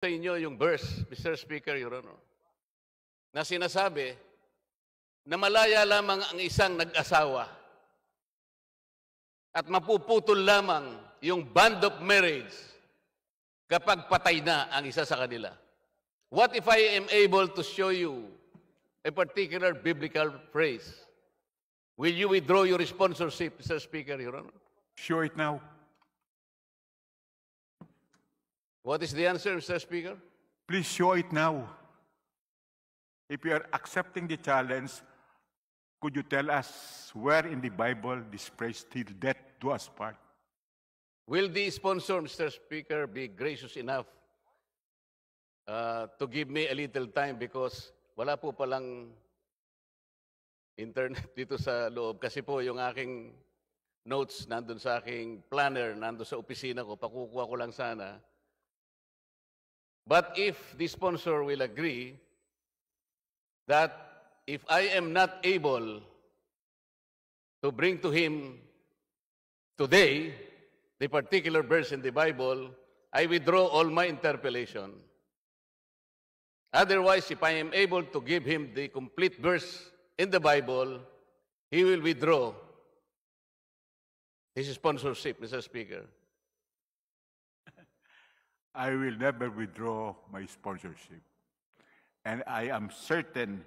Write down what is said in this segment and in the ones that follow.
sa inyo yung verse, Mr. Speaker, Your Honor, na sinasabi na malaya lamang ang isang nag-asawa at mapuputol lamang yung band of marriage kapag patay na ang isa sa kanila. What if I am able to show you a particular biblical phrase? Will you withdraw your sponsorship, Mr. Speaker, Your Honor? Show it now. What is the answer, Mr. Speaker? Please show it now. If you are accepting the challenge, could you tell us where in the Bible this phrase till death do us part? Will the sponsor, Mr. Speaker, be gracious enough uh, to give me a little time because wala po palang internet dito sa loob kasi po yung aking notes nandun sa aking planner, nandun sa opisina ko, pakukuha ko lang sana. But if the sponsor will agree that if I am not able to bring to him today the particular verse in the Bible, I withdraw all my interpellation. Otherwise, if I am able to give him the complete verse in the Bible, he will withdraw his sponsorship, Mr. Speaker. I will never withdraw my sponsorship. And I am certain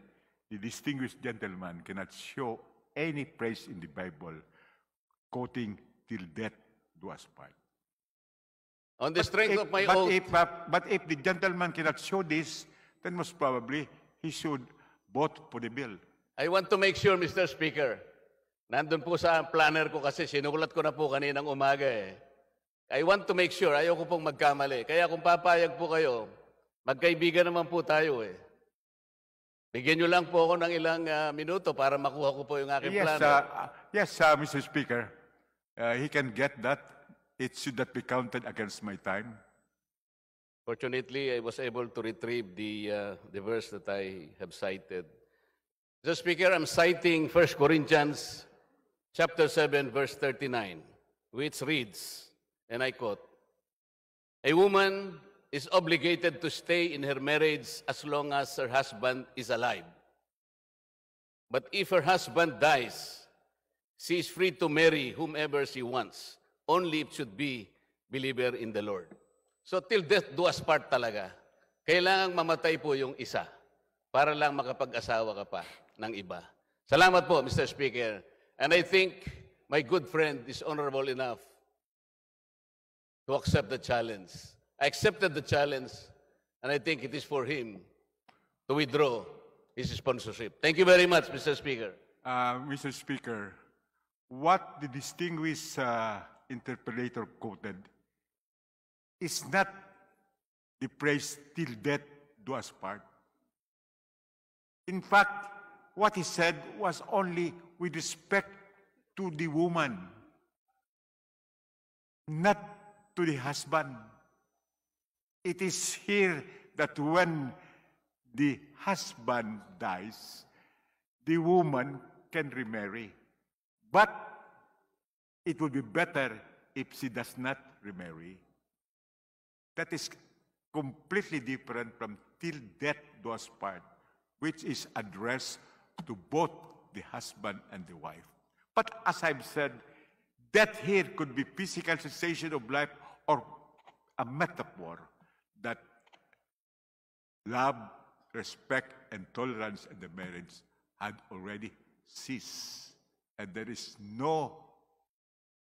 the distinguished gentleman cannot show any praise in the Bible quoting till death do us part. On the strength If- of my but oath, If, uh, but if the gentleman cannot show this, then most probably he should vote for the bill. I want to make sure, Mr. Speaker, nandun po sa planner ko kasi sinulat ko na po kaninang umaga eh. I want to make sure, ayaw ko pong magkamali. Kaya kung papayag po kayo, magkaibigan naman po tayo eh. Bigyan nyo lang po ako ng ilang ah, minuto para makuha ko po yung aking Yes, planner. uh, uh, yes, uh, Mr. Speaker. Uh, he can get that. It should not be counted against my time. Fortunately, I was able to retrieve the, uh, the verse that I have cited. Mr. Speaker, I'm citing 1 Corinthians chapter 7, verse 39, which reads, and I quote, A woman is obligated to stay in her marriage as long as her husband is alive. But if her husband dies, she is free to marry whomever she wants, only if should be believer in the Lord. So till death do us part talaga. Kailangang mamatay po yung isa para lang makapag-asawa ka pa ng iba. Salamat po, Mr. Speaker. And I think my good friend is honorable enough to accept the challenge. I accepted the challenge, and I think it is for him to withdraw his sponsorship. Thank you very much, Mr. Speaker. Uh, Mr. Speaker, what the distinguished uh, interpellator quoted is not the phrase till death do us part. In fact, what he said was only with respect to the woman, not to the husband. It is here that when the husband dies, the woman can remarry. But it would be better if she does not remarry. That is completely different from till death do us part, which is addressed to both the husband and the wife. But as I've said, death here could be physical cessation of life or a metaphor that love, respect, and tolerance in the marriage had already ceased. And there is no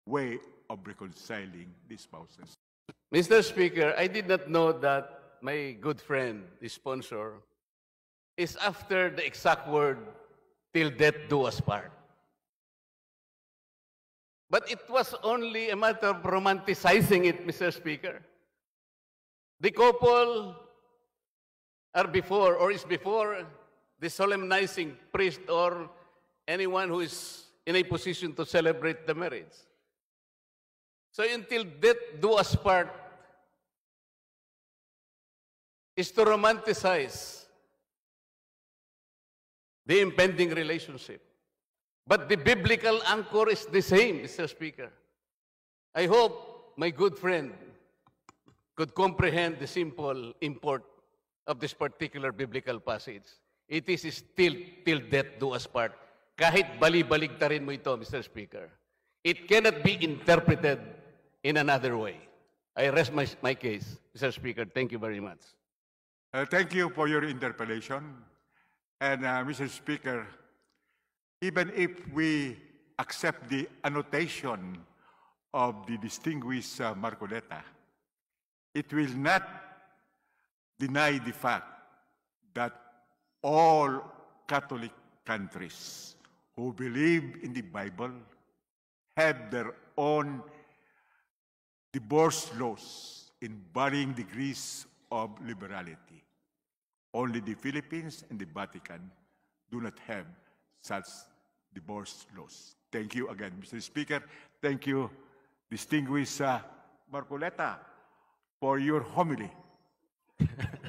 way of reconciling these spouses. Mr. Speaker, I did not know that my good friend, the sponsor, is after the exact word, till death do us part. But it was only a matter of romanticizing it, Mr. Speaker. The couple are before or is before the solemnizing priest or anyone who is in a position to celebrate the marriage. So until death do us part is to romanticize the impending relationship. But the biblical anchor is the same, Mr. Speaker. I hope my good friend could comprehend the simple import of this particular biblical passage. It is still till death do us part. Kahit bali-baligtarin mo ito, Mr. Speaker. It cannot be interpreted in another way. I rest my, my case, Mr. Speaker. Thank you very much. Uh, thank you for your interpellation. And uh, Mr. Speaker, even if we accept the annotation of the distinguished uh, Marcoleta, it will not deny the fact that all Catholic countries who believe in the Bible have their own divorce laws in varying degrees of liberality. Only the Philippines and the Vatican do not have such divorce laws. Thank you again, Mr. Speaker. Thank you, distinguished uh, Marcoleta, for your homily.